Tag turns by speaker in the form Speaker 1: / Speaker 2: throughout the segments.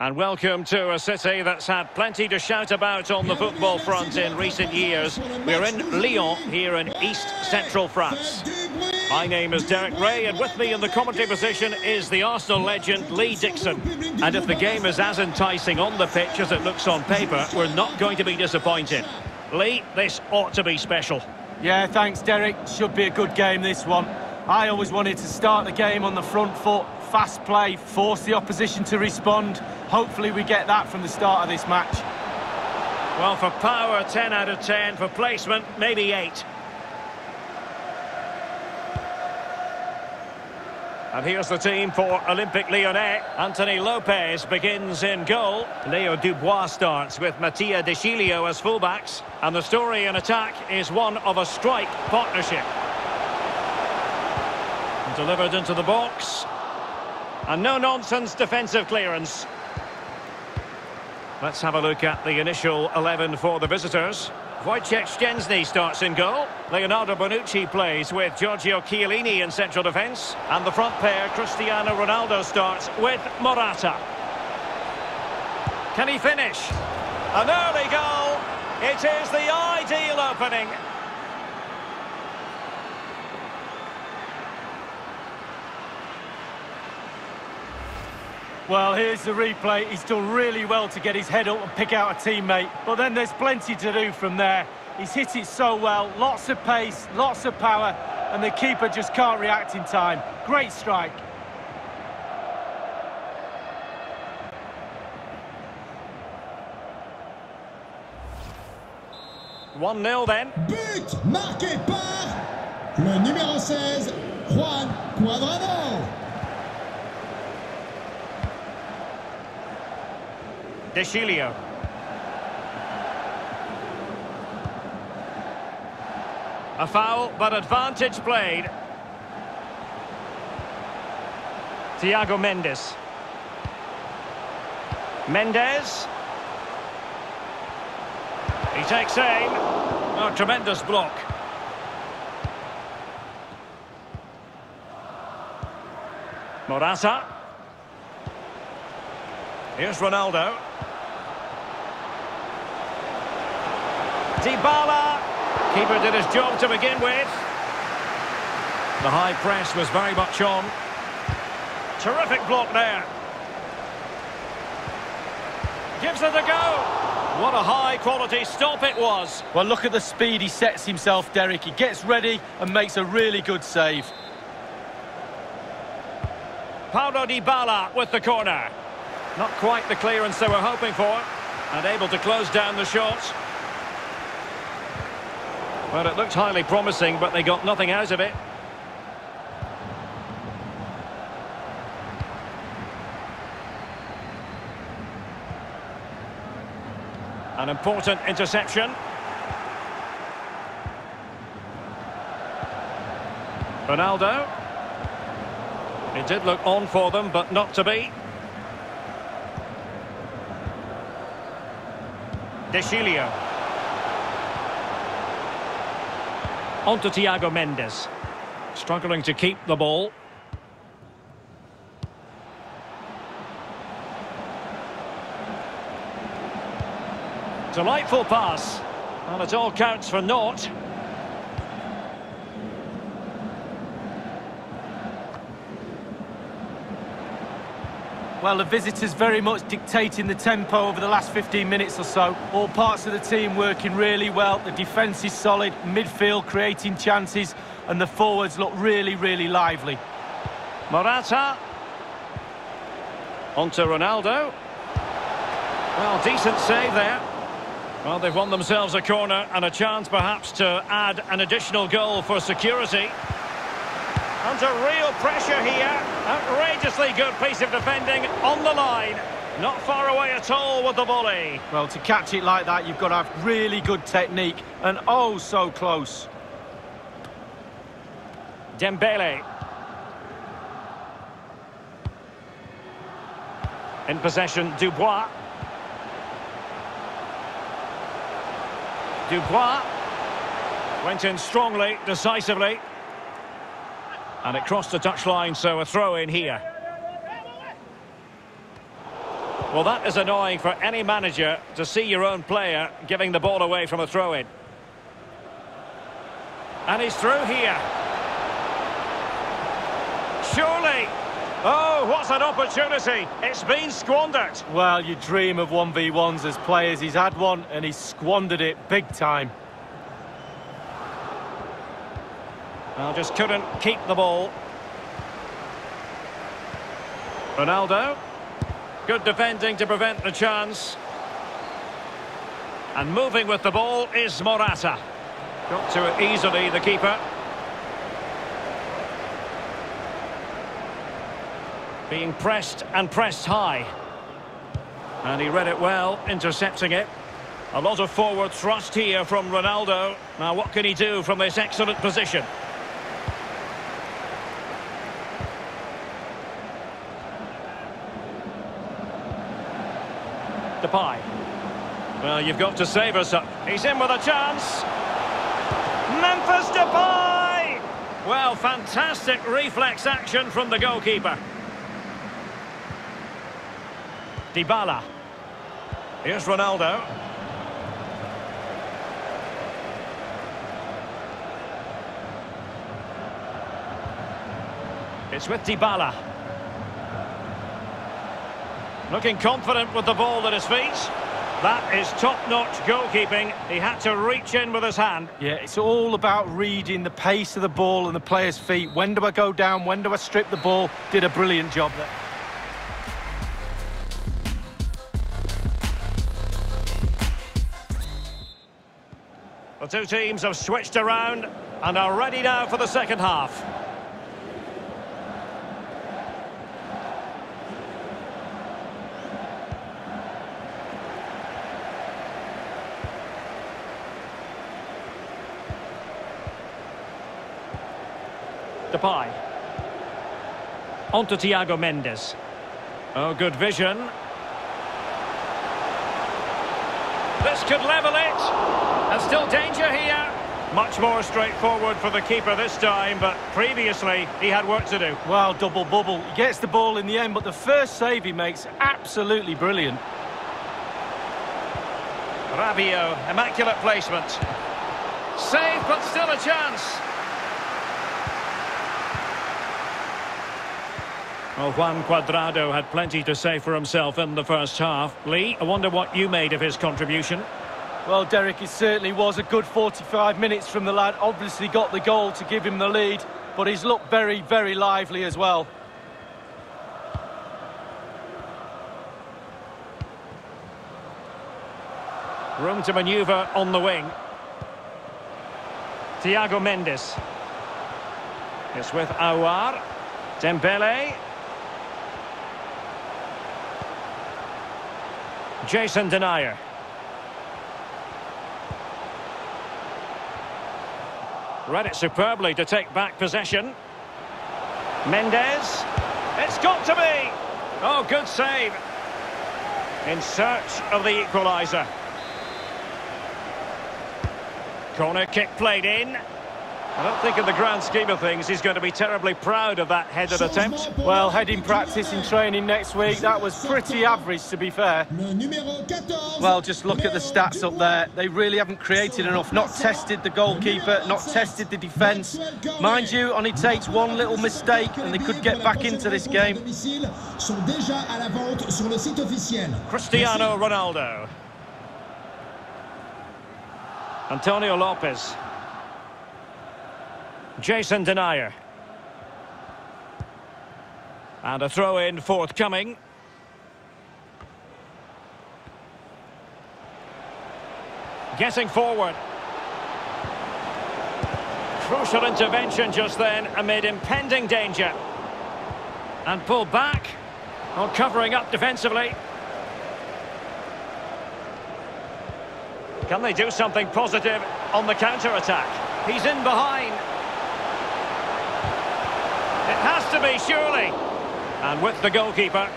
Speaker 1: And welcome to a city that's had plenty to shout about on the football front in recent years. We're in Lyon, here in East Central France. My name is Derek Ray, and with me in the commentary position is the Arsenal legend Lee Dixon. And if the game is as enticing on the pitch as it looks on paper, we're not going to be disappointed. Lee, this ought to be special.
Speaker 2: Yeah, thanks, Derek. Should be a good game, this one. I always wanted to start the game on the front foot, fast play, force the opposition to respond. Hopefully we get that from the start of this match.
Speaker 1: Well, for power, 10 out of 10. For placement, maybe 8. And here's the team for Olympique Lyonnais. Anthony Lopes begins in goal. Leo Dubois starts with Mattia De Sciglio as fullbacks. And the story in attack is one of a strike partnership. Delivered into the box. And no-nonsense defensive clearance. Let's have a look at the initial 11 for the visitors. Wojciech Szczęsny starts in goal. Leonardo Bonucci plays with Giorgio Chiellini in central defence. And the front pair, Cristiano Ronaldo, starts with Morata. Can he finish? An early goal. It is the ideal opening.
Speaker 2: Well, here's the replay. He's done really well to get his head up and pick out a teammate. But then there's plenty to do from there. He's hit it so well. Lots of pace, lots of power. And the keeper just can't react in time. Great strike.
Speaker 1: One 0 then.
Speaker 3: But marqué par le numéro 16, Juan Cuadrado.
Speaker 1: De Sciglio. A foul, but advantage played. Thiago Mendes. Mendes. He takes aim. Oh, tremendous block. Morata. Here's Ronaldo. Dybala. Keeper did his job to begin with. The high press was very much on. Terrific block there. Gives it a go. What a high-quality stop it was.
Speaker 2: Well, look at the speed he sets himself, Derek. He gets ready and makes a really good save.
Speaker 1: Paulo Dybala with the corner. Not quite the clearance they were hoping for. And able to close down the shot. Well, it looked highly promising, but they got nothing out of it. An important interception. Ronaldo. It did look on for them, but not to be. De Sciglio. On Thiago Mendes. Struggling to keep the ball. Delightful pass. And it all counts for naught.
Speaker 2: Well, the visitors very much dictating the tempo over the last 15 minutes or so. All parts of the team working really well. The defence is solid, midfield creating chances, and the forwards look really, really lively.
Speaker 1: Morata. On to Ronaldo. Well, decent save there. Well, they've won themselves a corner and a chance perhaps to add an additional goal for security. Under real pressure here. Outrageously good piece of defending on the line. Not far away at all with the volley.
Speaker 2: Well, to catch it like that, you've got to have really good technique, and oh, so close.
Speaker 1: Dembele. In possession, Dubois. Dubois. Went in strongly, decisively. And it crossed the touchline, so a throw in here. Well, that is annoying for any manager to see your own player giving the ball away from a throw-in. And he's through here. Surely. Oh, what's an opportunity. It's been squandered.
Speaker 2: Well, you dream of 1v1s as players. He's had one and he's squandered it big time.
Speaker 1: Well, just couldn't keep the ball. Ronaldo. Good defending to prevent the chance. And moving with the ball is Morata. Got to it easily, the keeper. Being pressed and pressed high. And he read it well, intercepting it. A lot of forward thrust here from Ronaldo. Now, what can he do from this excellent position? Depay. Well, you've got to save us up. He's in with a chance. Memphis Depay! Well, fantastic reflex action from the goalkeeper. Dybala. Here's Ronaldo. It's with Dybala. Looking confident with the ball at his feet. That is top-notch goalkeeping. He had to reach in with his hand.
Speaker 2: Yeah, it's all about reading the pace of the ball and the player's feet. When do I go down? When do I strip the ball? Did a brilliant job there.
Speaker 1: The two teams have switched around and are ready now for the second half. Depay. On to Thiago Mendes. Oh, good vision. This could level it. And still danger here. Much more straightforward for the keeper this time, but previously he had work to do.
Speaker 2: Well, double bubble. He gets the ball in the end, but the first save he makes, absolutely brilliant.
Speaker 1: Rabiot, immaculate placement. Save, but still a chance. Well, Juan Cuadrado had plenty to say for himself in the first half. Lee, I wonder what you made of his contribution.
Speaker 2: Well, Derek, it certainly was a good 45 minutes from the lad. Obviously got the goal to give him the lead, but he's looked very, very lively as well.
Speaker 1: Room to manoeuvre on the wing. Thiago Mendes. It's with Aouar. Dembele. Jason Denayer. Read it superbly to take back possession. Mendes. It's got to be! Oh, good save. In search of the equaliser. Corner kick played in. I don't think in the grand scheme of things he's going to be terribly proud of that headed attempt.
Speaker 2: Well, heading practice in training next week, that was pretty average to be fair. Well, just look at the stats up there. They really haven't created enough, not tested the goalkeeper, not tested the defence. Mind you, only takes one little mistake and they could get back into this game.
Speaker 1: Cristiano Ronaldo. Antonio Lopes. Jason Denayer. And a throw-in forthcoming. Getting forward. Crucial intervention just then amid impending danger. And pulled back. Well, covering up defensively. Can they do something positive on the counter-attack? He's in behind. It has to be, surely. And with the goalkeeper.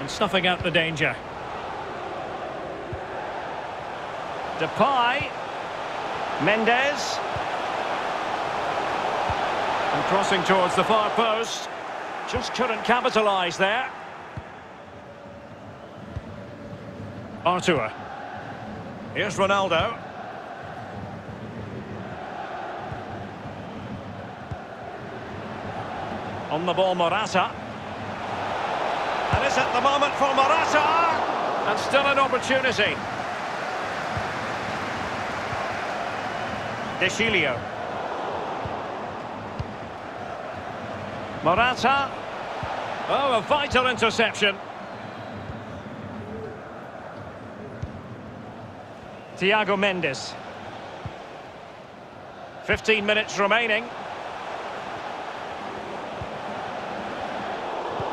Speaker 1: And snuffing out the danger. Depay. Mendes. And crossing towards the far post. Just couldn't capitalise there. Arthur. Here's Ronaldo. On the ball, Morata. And is at the moment for Morata? And still an opportunity. De Morata. Oh, a vital interception. Thiago Mendes. 15 minutes remaining.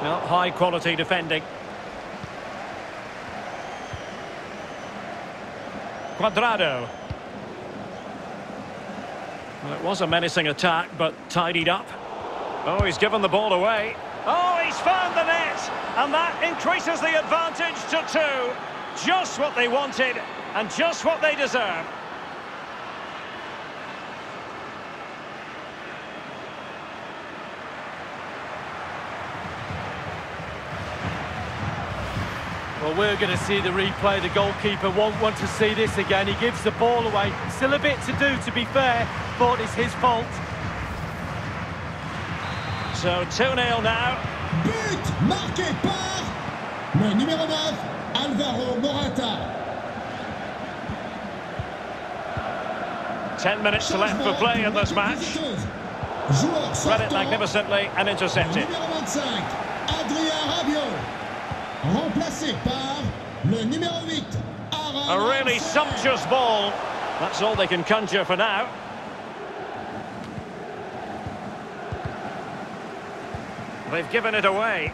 Speaker 1: Well, high quality defending. Cuadrado. Well, it was a menacing attack, but tidied up. Oh, he's given the ball away. Oh, he's found the net! And that increases the advantage to two. Just what they wanted, and just what they deserve.
Speaker 2: Well, we're going to see the replay. The goalkeeper won't want to see this again. He gives the ball away. Still a bit to do, to be fair, but it's his fault.
Speaker 1: So 2-0 now.
Speaker 3: But marqué par le numéro 9, Alvaro Morata.
Speaker 1: Ten minutes left for play in this match. Read it magnificently and intercepted.
Speaker 3: Remplacé par le numéro 8,
Speaker 1: A really sumptuous ball. That's all they can conjure for now. They've given it away.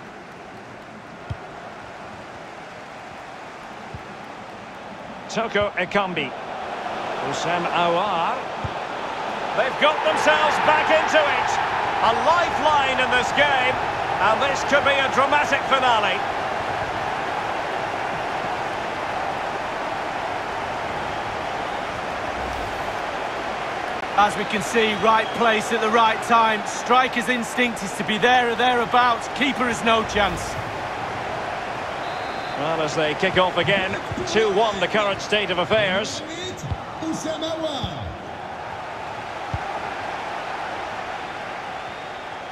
Speaker 1: Toko Ekambi. Houssem Aouar. They've got themselves back into it. A lifeline in this game. And this could be a dramatic finale.
Speaker 2: As we can see, right place at the right time. Striker's instinct is to be there or thereabouts. Keeper has no chance.
Speaker 1: Well, as they kick off again, 2-1 the current state of affairs.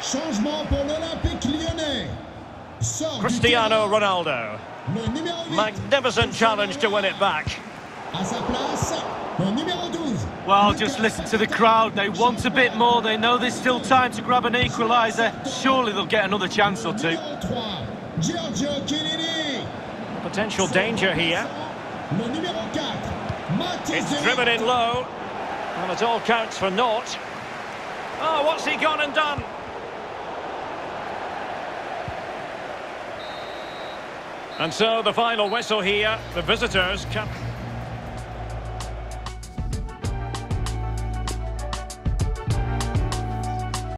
Speaker 3: Changement pour l'Olympique lyonnais.
Speaker 1: Cristiano Ronaldo.
Speaker 3: Le numéro 8,
Speaker 1: Magnificent challenge to win it back.
Speaker 3: à sa place, le numéro 12.
Speaker 2: Well, just listen to the crowd. They want a bit more. They know there's still time to grab an equaliser. Surely they'll get another chance or two.
Speaker 3: Numéro 3, Giorgio Chiellini.
Speaker 1: Potential danger here.
Speaker 3: Le numéro 4, Matthijs
Speaker 1: It's driven in low. And it all counts for naught. Oh, what's he gone and done? And so the final whistle here. The visitors come.